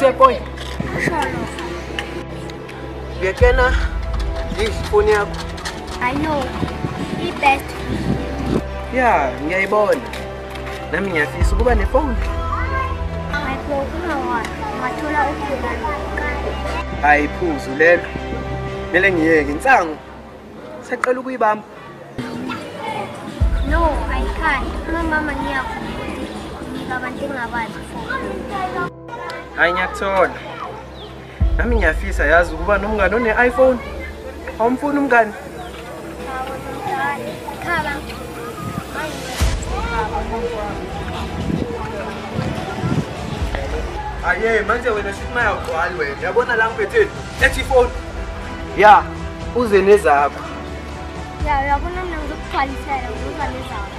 xe coi Bia kena This phone aku I know He best Ya, ngiyaibona Nami ngiyafisa ukuba nefoni ungathola ukugula Hayi phuzu lelo Mele ngiyeke insango Saqala ukuyibamba No, I can't. Uma mama niyakho. Ngikabantu ngabazi for. hayi ngiyakuthola nami ngiyafisa yazi ukuba nomngane one-iphone awumfuni umngane aye manje wena shuthi mayagwali wena uyabona la ngibetheni ethi ifoni ya uze nezakho ya uyabona mna ngizokuthwalisela ngizoza nezakho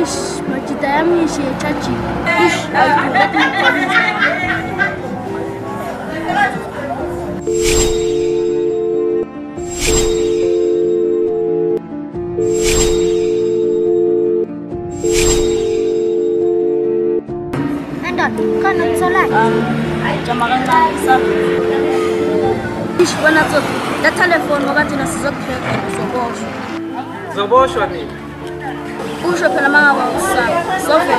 iş majidamu ishiyechachi ish alkubati Ish bwana zote, da telefoni Zoboshwa nini? puxa pela mão, sofre.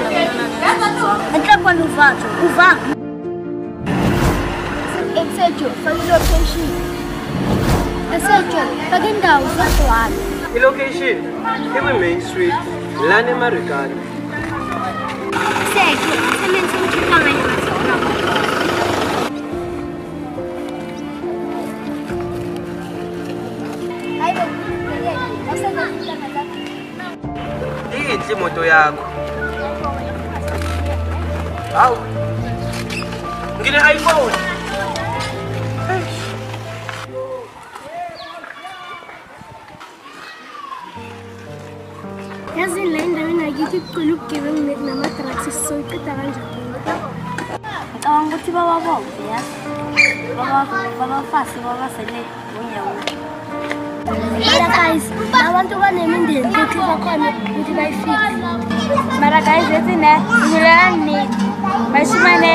Entra quando o vato, o vato. Etc. Fazendo o peixe. Etc. Fazendo o vato. Hello, Keishi. Human Main Street, Lane é Sérgio, você me ensinou que também mais é só, não. ikhithe imoto yakho hawu ngine-iphone yazini la endaweni akithi kugcwele ubugebengu nama-drugs sisoyiqeda kanjani ngicabanga ukuthi bababombe yazi babafase babasele unyawo mara guys abantu banemindeni kuthi bakhona ukuthi bayifike mara guys ethi ne nilani bashimane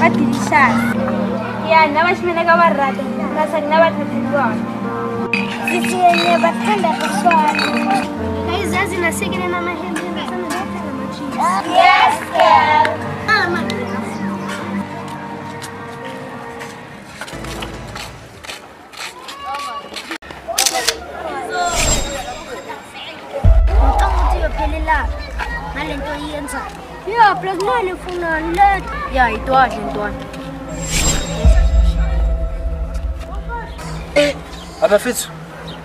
badilishana yani abashimane kabarrada nasanginabathathelwana sisiyenye bathanda kuswana guys yazi nasikine namahembe yes girl ah, لا ما الانطواني ينصح يا بلازمالي فلان لا يا يتواجه انطوان aba fethu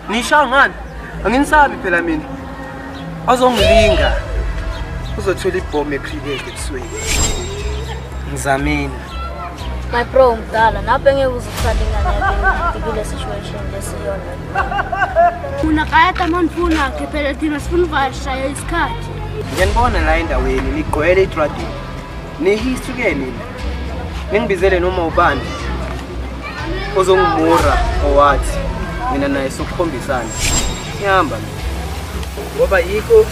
ngisha ngani anginisabi phela mina azongilinga uzothola ibhomu ecricket ebusweni ngizamini my bro mdala napha engeke uzukufandinganekile situation lesiyona mna kayata mandifunakhe phela thina sifuna uvashayo isikhathi ngiyanibona la endaweni nigqwele itradini nihisike nina ningibizele noma ubani ozongimura owathi mina naye sokukhombisana ngihamba ngoba yikho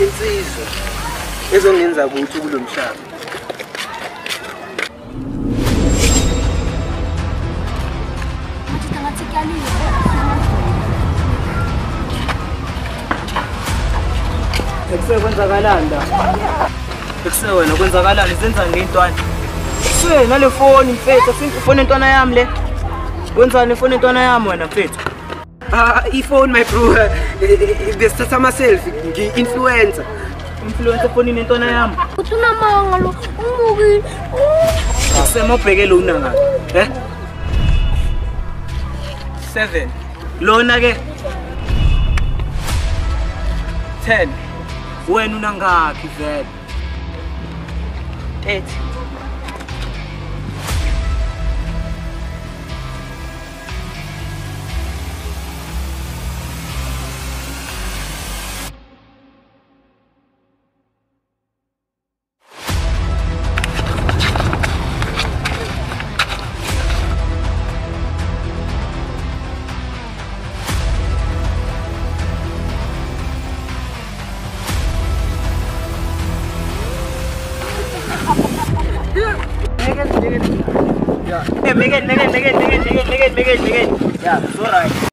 insizo ezongenza kuthi kulo mhlaba ekuseni kwenzakalani la ekuseni wena kwenzakalani zenza ngeyintwana ekuseni nale foni mfethu ifoni entwana yami le kwenzani ifoni entwana yami wena mfethu Uh, ah, ifone my bro besithatha eh, eh, eh, ama-selfi ngi-influencer influencer efonini entwana yami uthi unamanga lo umukile sema ubheke lo unangani um seven lona ke ten wena unangakhi vele 30 negative. Yeah. it, make it, make it, make it. Yeah, it's alright.